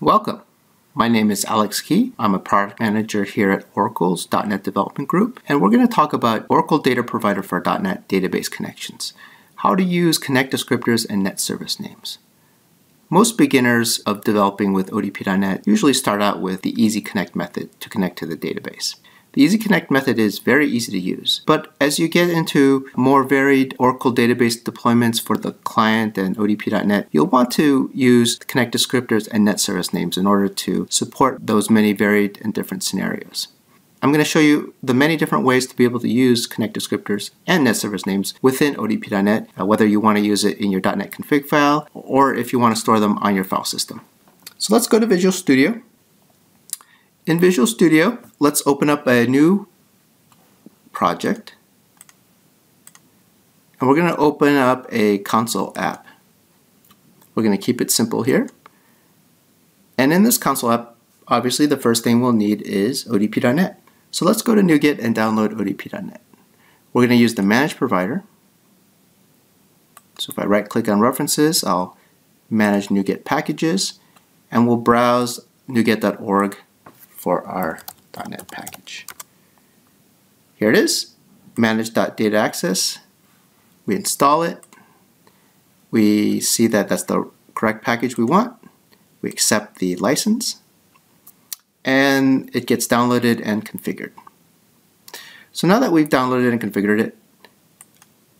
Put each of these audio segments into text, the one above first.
Welcome. My name is Alex Keh. I'm a product manager here at Oracle's .NET Development Group, and we're going to talk about Oracle Data Provider for .NET Database Connections, how to use connect descriptors and net service names. Most beginners of developing with ODP.NET usually start out with the Easy Connect method to connect to the database. The Easy Connect method is very easy to use, but as you get into more varied Oracle database deployments for the client and ODP.NET, you'll want to use Connect descriptors and net service names in order to support those many varied and different scenarios. I'm going to show you the many different ways to be able to use Connect descriptors and net service names within ODP.NET, uh, whether you want to use it in your .NET config file or if you want to store them on your file system. So let's go to Visual Studio in Visual Studio, let's open up a new project. And we're going to open up a console app. We're going to keep it simple here. And in this console app, obviously the first thing we'll need is odp.net. So let's go to NuGet and download odp.net. We're going to use the manage provider. So if I right click on references, I'll manage NuGet packages and we'll browse nuget.org for our .NET package. Here it is, manage.data access. We install it. We see that that's the correct package we want. We accept the license and it gets downloaded and configured. So now that we've downloaded and configured it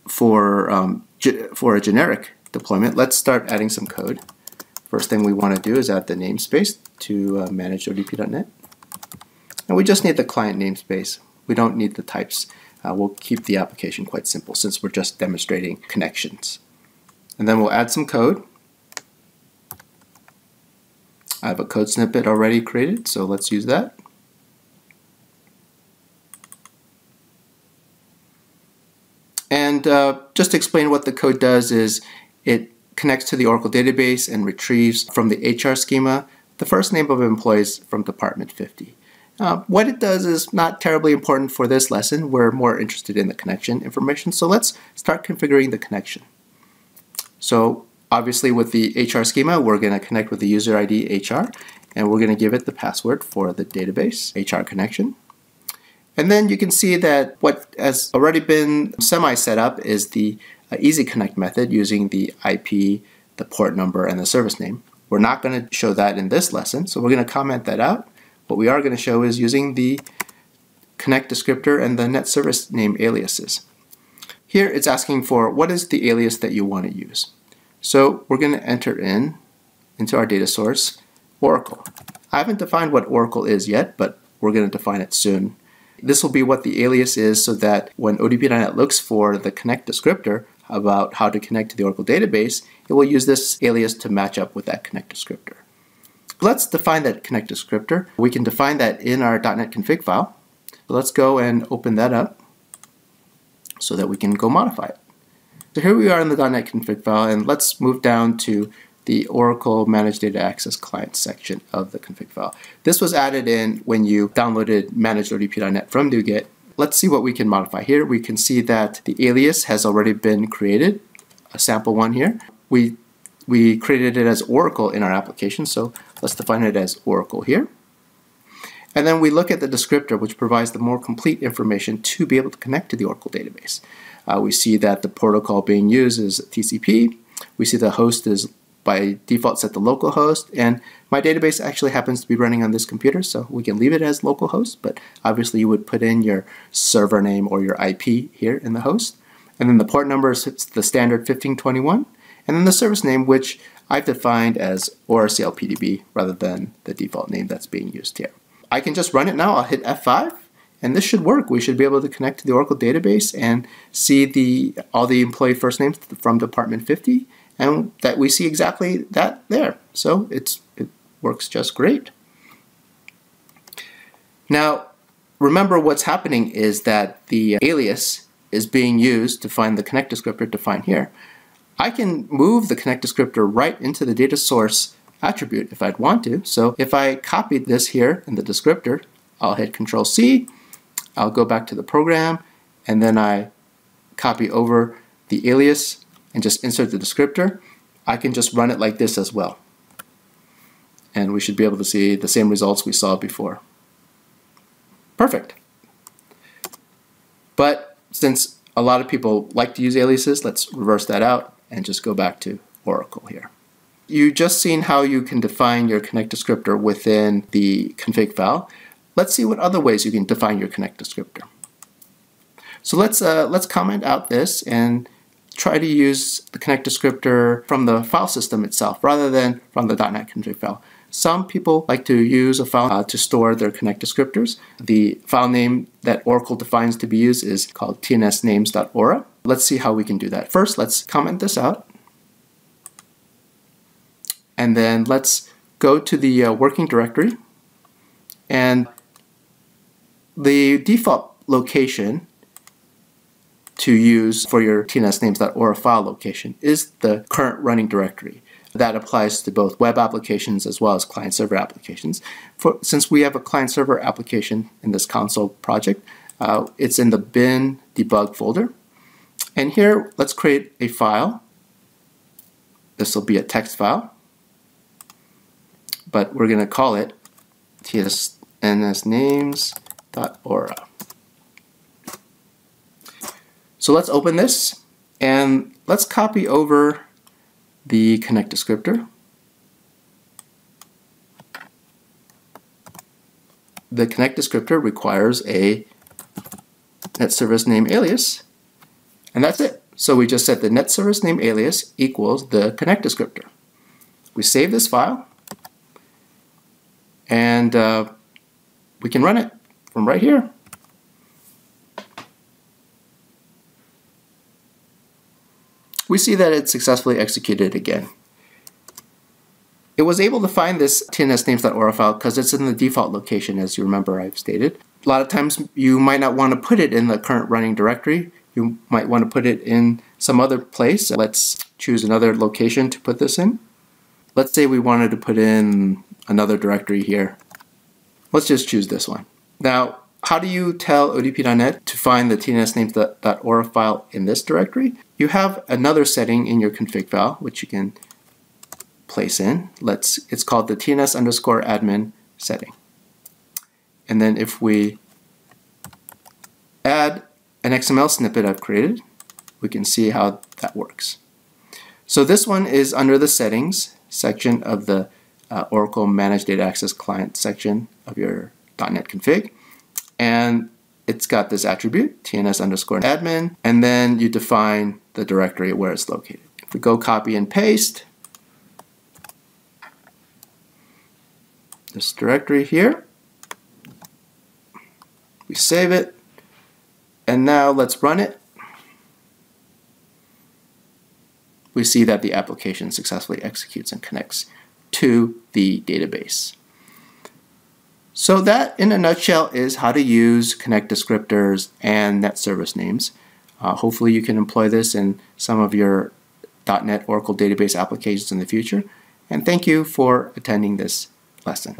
for, um, for a generic deployment, let's start adding some code. First thing we want to do is add the namespace to uh, manage odp.net. And we just need the client namespace. We don't need the types. Uh, we'll keep the application quite simple since we're just demonstrating connections. And then we'll add some code. I have a code snippet already created, so let's use that. And uh, just to explain what the code does is it connects to the Oracle database and retrieves from the HR schema the first name of employees from Department 50. Uh, what it does is not terribly important for this lesson. We're more interested in the connection information. So let's start configuring the connection. So obviously with the HR schema, we're going to connect with the user ID HR, and we're going to give it the password for the database HR connection. And then you can see that what has already been semi-set up is the uh, Easy Connect method using the IP, the port number, and the service name. We're not going to show that in this lesson, so we're going to comment that out what we are going to show is using the connect descriptor and the net service name aliases. Here it's asking for what is the alias that you want to use. So we're going to enter in into our data source Oracle. I haven't defined what Oracle is yet, but we're going to define it soon. This will be what the alias is so that when ODP.NET looks for the connect descriptor about how to connect to the Oracle database, it will use this alias to match up with that connect descriptor. Let's define that connect descriptor. We can define that in our .NET config file. Let's go and open that up so that we can go modify it. So here we are in the .NET config file, and let's move down to the Oracle Managed Data Access Client section of the config file. This was added in when you downloaded managed.odp.net from NuGet. Let's see what we can modify. Here we can see that the alias has already been created, a sample one here. We we created it as Oracle in our application, so let's define it as Oracle here. And then we look at the descriptor, which provides the more complete information to be able to connect to the Oracle database. Uh, we see that the protocol being used is TCP. We see the host is by default set to localhost, and my database actually happens to be running on this computer, so we can leave it as localhost, but obviously you would put in your server name or your IP here in the host. And then the port number is the standard 1521, and then the service name, which I've defined as ORCLPDB rather than the default name that's being used here. I can just run it now. I'll hit F5 and this should work. We should be able to connect to the Oracle database and see the all the employee first names from Department 50 and that we see exactly that there. So it's it works just great. Now, remember what's happening is that the alias is being used to find the connect descriptor defined here. I can move the connect descriptor right into the data source attribute if I'd want to. So if I copied this here in the descriptor, I'll hit Control C, I'll go back to the program, and then I copy over the alias and just insert the descriptor. I can just run it like this as well. And we should be able to see the same results we saw before. Perfect. But since a lot of people like to use aliases, let's reverse that out and just go back to Oracle here. You just seen how you can define your connect descriptor within the config file. Let's see what other ways you can define your connect descriptor. So let's uh, let's comment out this and try to use the connect descriptor from the file system itself rather than from the .NET config file. Some people like to use a file uh, to store their connect descriptors. The file name that Oracle defines to be used is called tnsnames.ora. Let's see how we can do that. First, let's comment this out. And then let's go to the uh, working directory. And the default location to use for your tnsnames.ora file location is the current running directory. That applies to both web applications as well as client-server applications. For, since we have a client-server application in this console project, uh, it's in the bin debug folder. And here, let's create a file. This will be a text file, but we're going to call it tnsnames.ora. So let's open this and let's copy over the connect descriptor. The connect descriptor requires a net service name alias, and that's it. So we just set the net service name alias equals the connect descriptor. We save this file, and uh, we can run it from right here. We see that it successfully executed again. It was able to find this tnsnames.ora file because it's in the default location, as you remember I've stated. A lot of times you might not want to put it in the current running directory. You might want to put it in some other place. Let's choose another location to put this in. Let's say we wanted to put in another directory here. Let's just choose this one. Now, how do you tell ODP.NET to find the tnsnames.ora file in this directory? You have another setting in your config file, which you can place in. Let's, it's called the tns underscore admin setting. And then if we add an XML snippet I've created, we can see how that works. So this one is under the settings section of the uh, Oracle Managed Data Access Client section of your .NET config and it's got this attribute, tns underscore admin, and then you define the directory where it's located. If we go copy and paste this directory here, we save it, and now let's run it. We see that the application successfully executes and connects to the database. So that, in a nutshell, is how to use connect descriptors and net service names. Uh, hopefully you can employ this in some of your .NET Oracle database applications in the future. And thank you for attending this lesson.